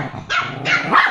Ha ha ha!